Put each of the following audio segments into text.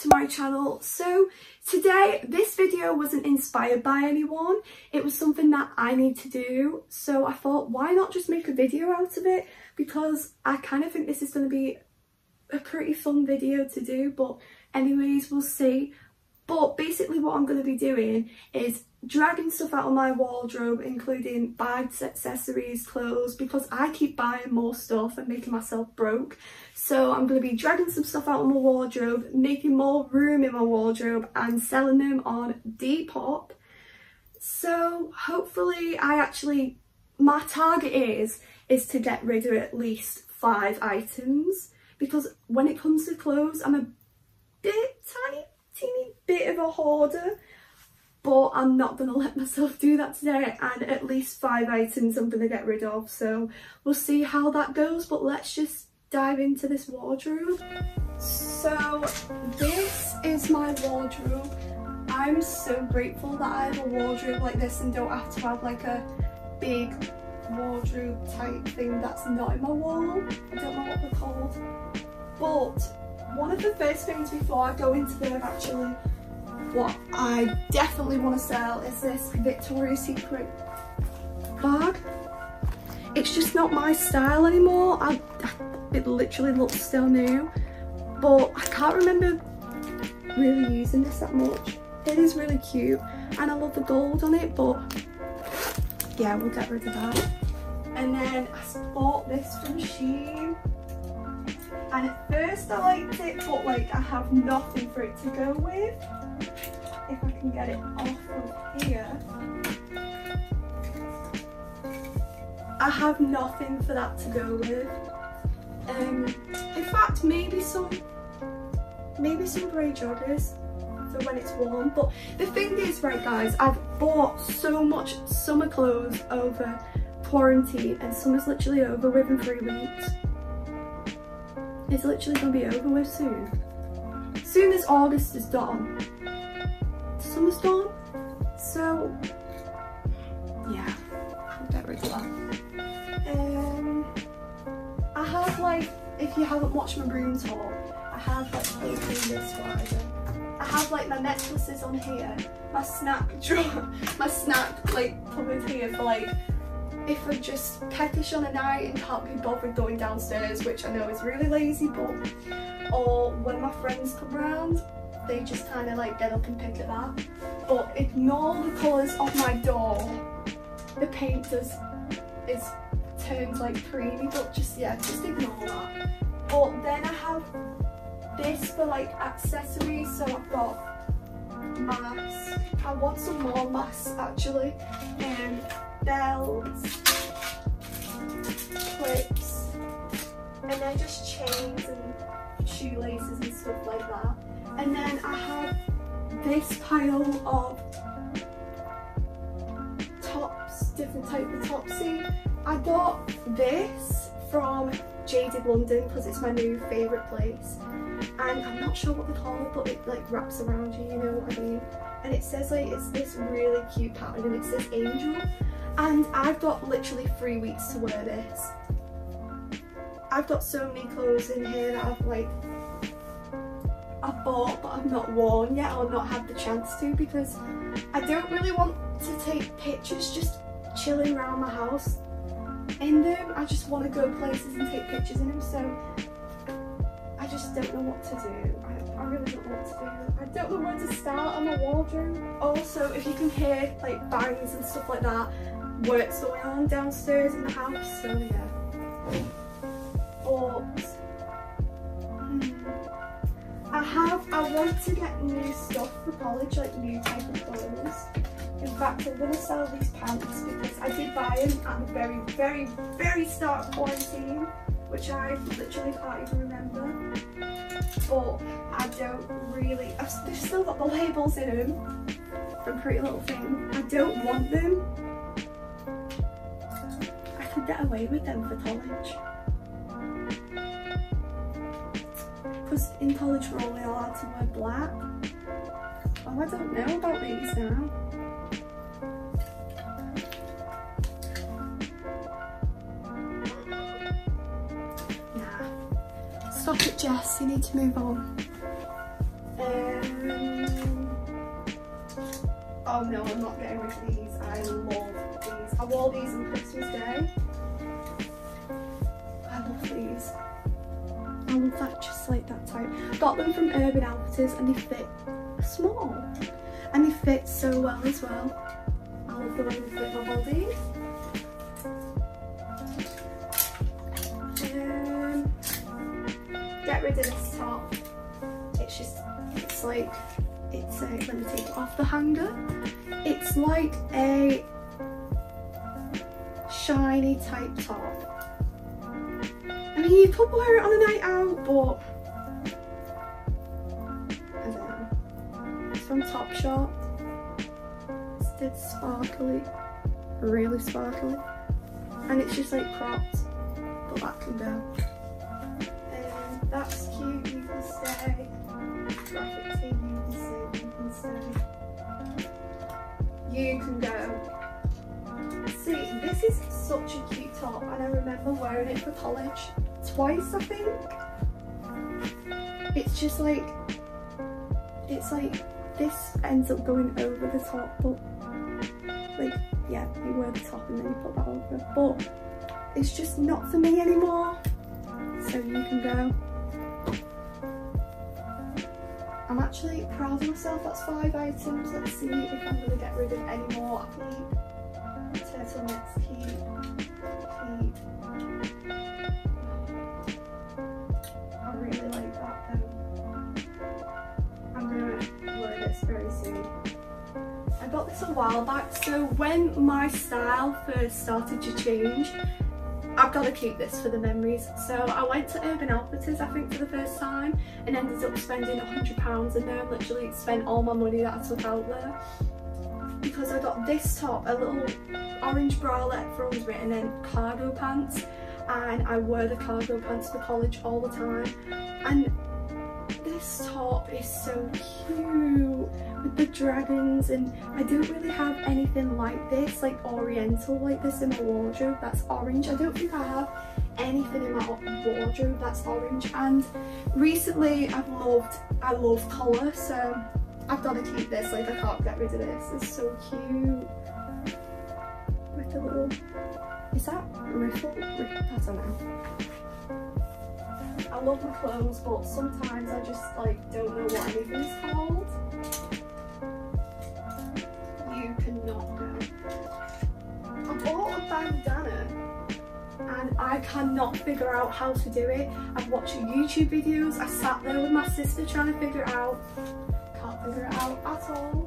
to my channel. So today, this video wasn't inspired by anyone. It was something that I need to do. So I thought, why not just make a video out of it? Because I kind of think this is going to be a pretty fun video to do. But anyways, we'll see. But basically what I'm going to be doing is dragging stuff out of my wardrobe, including bags, accessories, clothes, because I keep buying more stuff and making myself broke. So I'm going to be dragging some stuff out of my wardrobe, making more room in my wardrobe and selling them on Depop. So hopefully I actually, my target is, is to get rid of at least five items because when it comes to clothes, I'm a bit tiny teeny bit of a hoarder but I'm not going to let myself do that today and at least five items I'm going to get rid of so we'll see how that goes but let's just dive into this wardrobe. So this is my wardrobe. I'm so grateful that I have a wardrobe like this and don't have to have like a big wardrobe type thing that's not in my wall. I don't know what they're called. But one of the first things before I go into them actually, what I definitely want to sell is this Victoria's Secret bag. It's just not my style anymore. I, it literally looks still new, but I can't remember really using this that much. It is really cute and I love the gold on it, but yeah, we'll get rid of that. And then I bought this from Shein and at first I liked it but like I have nothing for it to go with. If I can get it off of here. I have nothing for that to go with. Um in fact maybe some maybe some grey joggers for when it's warm. But the thing is right guys I've bought so much summer clothes over quarantine and summer's literally over within three weeks it's literally gonna be over with soon. Soon as August is done, summer's done. So, yeah, of that. Um, I have like, if you haven't watched my room tour, I have like this one. I have like my necklaces on here, my snap drawer, my snap like cupboard here for like if I'm just peckish on a night and can't be bothered going downstairs, which I know is really lazy, but or when my friends come round, they just kind of like get up and pick it up. But ignore the colours of my door. The paint does is turned like creamy, but just yeah, just ignore that. But then I have this for like accessories, so I've got masks. I want some more masks actually. Um, belts, clips, and then just chains and shoelaces and stuff like that. And then I have this pile of tops, different type of tops. See, I got this from Jaded London because it's my new favourite place and I'm not sure what they're called but it like wraps around you, you know what I mean? And it says like it's this really cute pattern and it says angel and I've got literally three weeks to wear this. I've got so many clothes in here that I've like I've bought but I've not worn yet or not had the chance to because I don't really want to take pictures just chilling around my house in them. I just want to go places and take pictures in them so I just don't know what to do. I, I really don't know what to do. I don't know where to start on my wardrobe. Also, if you can hear like bangs and stuff like that, work's going on downstairs in the house, so yeah. But hmm, I have, I want to get new stuff for college, like new type of clothes. In fact, I'm going to sell these pants because I did buy them at the very, very, very start of quarantine, which I literally can't even remember. But I don't really, I've, they've still got the labels in them from Pretty Little Thing. I don't want them I could get away with them for college. Because in college we're only allowed to wear black. Oh, I don't know about these now. stop it, Jess. You need to move on. Um, oh no, I'm not getting rid of these. I love these. I wore these on Christmas Day. I love these. I love that just like that type. Got them from Urban Outfitters and they fit small. And they fit so well as well. I love the way they fit my these. Just, it's like, it's a, let me take off the hanger. It's like a shiny type top. I mean, you could wear it on a night out, but. It's from Topshop. It's dead sparkly, really sparkly, and it's just like cropped, but that can go. Um, that's You can go. See, this is such a cute top and I remember wearing it for college twice I think. It's just like, it's like, this ends up going over the top but like, yeah, you wear the top and then you put that over. But it's just not for me anymore. So you can go. I'm actually proud of myself, that's five items. Let's see if I'm to get rid of any more. I think turtlenecks keep, keep. I really like that though. I'm gonna wear this very soon. I got this a while back, so when my style first started to change, I've got to keep this for the memories. So I went to Urban Outfitters, I think, for the first time and ended up spending £100 in there. Literally spent all my money that I took out there because I got this top, a little orange bralette for under it and then cargo pants and I wear the cargo pants for college all the time and this top is so cute with the dragons and I don't really have anything like this like oriental like this in my wardrobe that's orange I don't think I have anything in my wardrobe that's orange and recently I've loved I love colour so I've got to keep this, like I can't get rid of this. It's so cute. With the little, is that riffle? I don't know. I love my clothes, but sometimes I just like don't know what anything's called. You cannot go. I bought a bandana and I cannot figure out how to do it. I've watched YouTube videos, I sat there with my sister trying to figure it out Can't figure it out at all.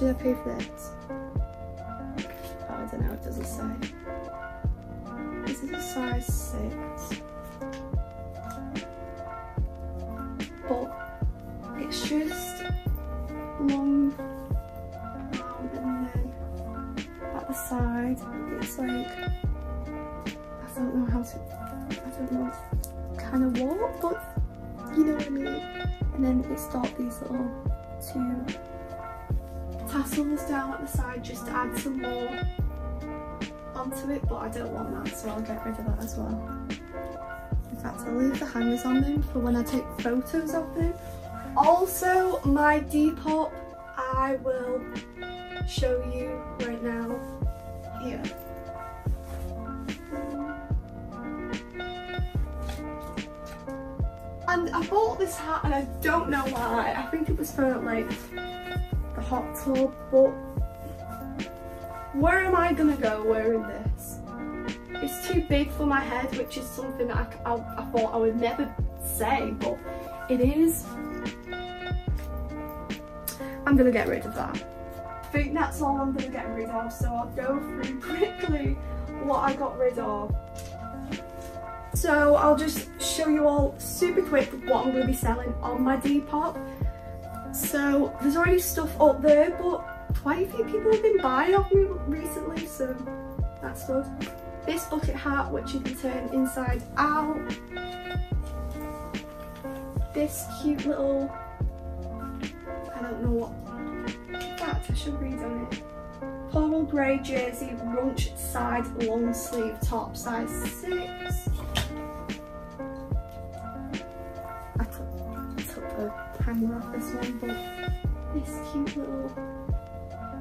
Did I pay for that? Oh, I don't know, it doesn't say. This is a size 6. But it's just long um, and then at the side it's like I don't know how to I don't know kind of what but you know what I mean and then it's got these little two tassels down at the side just to add some more onto it but I don't want that so I'll get rid of that as well in fact I'll leave the hangers on them for when I take photos of them also, my Depop, I will show you right now here. And I bought this hat and I don't know why. I think it was for like hot tub, but where am I gonna go wearing this? It's too big for my head, which is something that I, I, I thought I would never say, but it is. I'm gonna get rid of that. I think that's all I'm gonna get rid of, so I'll go through quickly what I got rid of. So I'll just show you all super quick what I'm gonna be selling on my Depop. So there's already stuff up there, but quite a few people have been buying off me recently, so that's good. This bucket hat, which you can turn inside out. This cute little I don't know what that I should read on it. Coral grey jersey, runch side, long sleeve top, size 6. Off this one, but this cute little...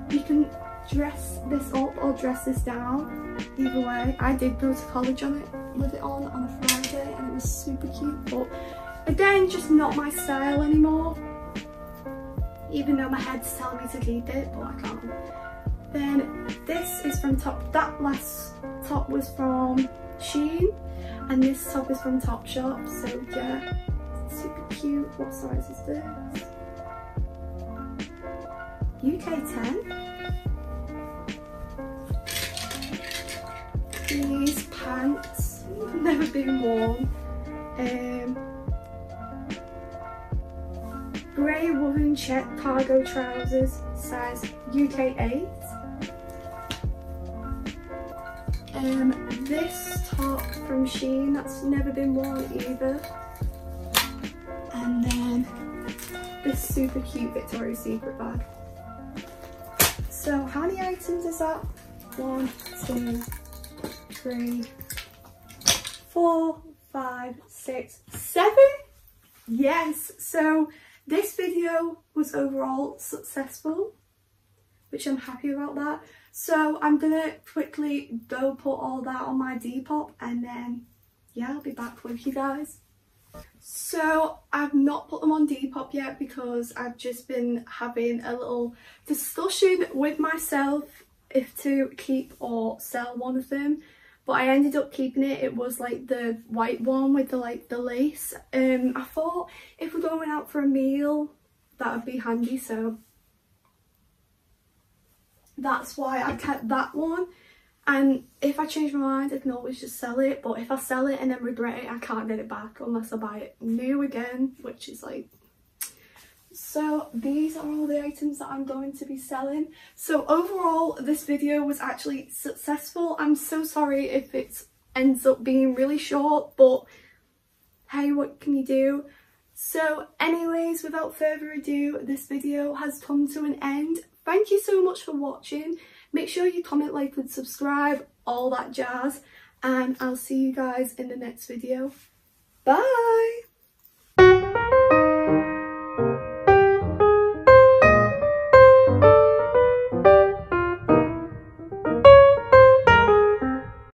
You can dress this up or dress this down, either way. I did go to college on it, with it on, on a Friday, and it was super cute, but again, just not my style anymore even though my head's telling me to keep it, but I can't. Then this is from Top, that last top was from Shein, and this top is from Topshop, so yeah, super cute. What size is this? UK 10. These pants, never been worn. Um, grey woven check cargo trousers, size UK 8. Um, this top from Shein, that's never been worn either. This super cute Victoria's Secret bag. So how many items is that? One, two, three, four, five, six, seven? Yes, so this video was overall successful, which I'm happy about that. So I'm gonna quickly go put all that on my Depop and then yeah, I'll be back with you guys. So I've not put them on Depop yet because I've just been having a little discussion with myself if to keep or sell one of them but I ended up keeping it. It was like the white one with the like the lace. Um, I thought if we're going out for a meal, that would be handy. So that's why I kept that one. And if I change my mind, I can always just sell it. But if I sell it and then regret it, I can't get it back unless I buy it new again, which is like so these are all the items that I'm going to be selling. So overall, this video was actually successful. I'm so sorry if it ends up being really short, but hey, what can you do? So anyways, without further ado, this video has come to an end. Thank you so much for watching. Make sure you comment, like and subscribe, all that jazz. And I'll see you guys in the next video. Bye!